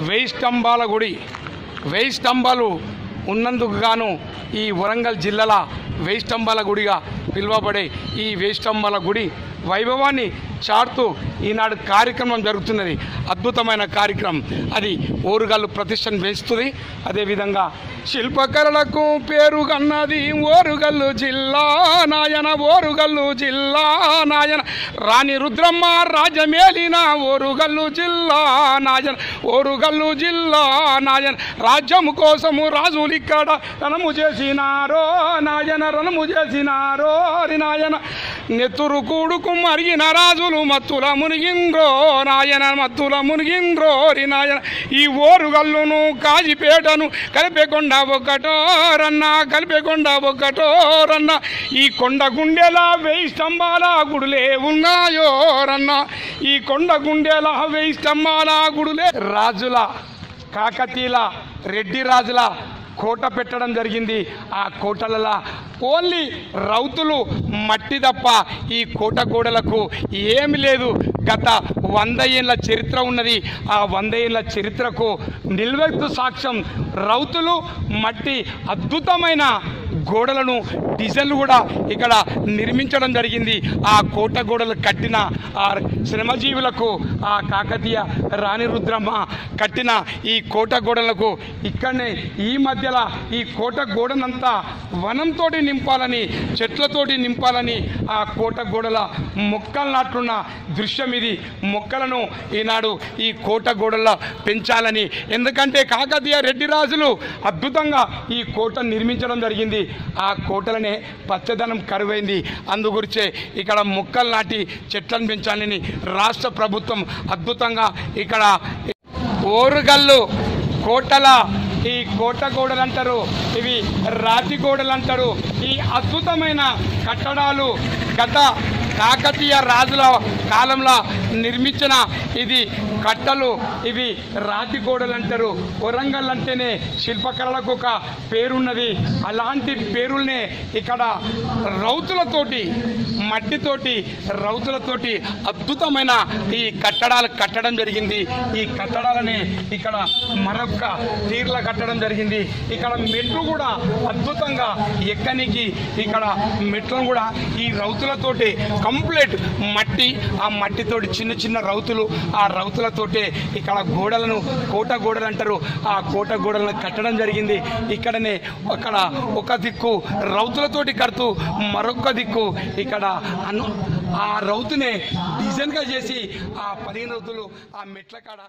వెయ్యి స్తంభాల గుడి వెయ్యి స్తంభాలు ఉన్నందుకు గాను ఈ వరంగల్ జిల్లాల వెయ్యి స్తంభాల గుడిగా పిలువబడే ఈ వెయ్యి స్తంభాల గుడి వైభవాన్ని చాటుతూ ఈనాడు కార్యక్రమం జరుగుతున్నది. అద్భుతమైన కార్యక్రమం. అది ఓరుగల్లు ప్రతిష్టను పెంచుతుంది. అదేవిధంగా శిల్పకళలకు పేరుగన్నది ఓరుగల్లు జిల్లా నాయన ఓరుగల్లు జిల్లా నాయన. రాణి రుద్రమ్మ రాజమేలిన ఓరుగల్లు జిల్లా నాయన ఓరుగల్లు జిల్లా నాయన. రాజ్యము కోసము రాజులు ఇక్కడ రణము చేసినారో నాయన రణము చేసినారో నాయన. నెత్తురు కూడుకు మరిగిన రాజులు మత్తుల మునిగిండ్రో నాయన మత్తుల మునిగిండ్రో నాయన. ఈ ఓరుగల్లును కాజిపేటను కలిపేకొండ ఒకటో రన్న కలిపేకొండ ఒకటో రన్న. ఈ కొండ గుండెల వెయ్యి స్తంభాల గుడులే ఉన్నాయో రన్న. ఈ కొండ గుండెల వెయ్యి స్తంభాల గుడులే రాజుల కాకతీల రెడ్డి రాజుల కోట పెట్టడం జరిగింది. ఆ కోటలలో ఓన్లీ రౌతులు మట్టి తప్ప ఈ కోటగోడలకు ఏమి లేదు. గత వంద ఏళ్ళ చరిత్ర ఉన్నది. ఆ వంద ఏళ్ళ చరిత్రకు నిల్వెత్తు సాక్ష్యం రౌతులు మట్టి అద్భుతమైన గోడలను డిజైన్లు కూడా ఇక్కడ నిర్మించడం జరిగింది. ఆ కోట గోడలు కట్టిన ఆ శ్రమజీవులకు ఆ కాకతీయ రాణి రుద్రమ్మ కట్టిన ఈ కోట గోడలకు ఇక్కడనే ఈ మధ్యలో ఈ కోట గోడనంతా వనంతో నింపాలని చెట్లతోటి నింపాలని ఆ కోట గోడల మొక్కలు నాటున్న దృశ్యం ఇది. మొక్కలను ఈనాడు ఈ కోట గోడల్లో పెంచాలని. ఎందుకంటే కాకతీయ రెడ్డి రాజులు అద్భుతంగా ఈ కోట నిర్మించడం జరిగింది. ఆ కోటలనే పచ్చదనం కరువైంది. అందుగురిచే ఇక్కడ మొక్కలు నాటి చెట్లను పెంచాలని రాష్ట్ర ప్రభుత్వం అద్భుతంగా ఇక్కడ ఓరుగల్లు కోటల ఈ కోట గోడలు అంటారు ఇవి రాతి గోడలు అంటారు ఈ అద్భుతమైన కట్టడాలు గత కాకతీయ రాజుల కాలంలో నిర్మించిన ఇది కట్టలు ఇవి రాతి గోడలు అంటారు వరంగల్ అంటేనే శిల్పకళలకు ఒక పేరున్నది. అలాంటి పేరుల్నే ఇక్కడ రౌతులతోటి మట్టితోటి రౌతులతోటి అద్భుతమైన ఈ కట్టడాలు కట్టడం జరిగింది. ఈ కట్టడాలని ఇక్కడ మరొక తీర్ల కట్టడం జరిగింది. ఇక్కడ మెట్లు కూడా అద్భుతంగా ఎక్కనికి ఇక్కడ మెట్లను కూడా ఈ రౌతులతోటి కంప్లీట్ మట్టి ఆ మట్టితోటి చిన్న చిన్న రౌతులు ఆ రౌతులతోటే ఇక్కడ గోడలను కోట గోడలు అంటారు. ఆ కోట గోడలను కట్టడం జరిగింది. ఇక్కడనే అక్కడ ఒక దిక్కు రౌతులతోటి కడుతూ మరొక దిక్కు ఇక్కడ అను ఆ రౌతునే డిజైన్గా చేసి ఆ పదిహేను రౌతులు ఆ మెట్ల కాడ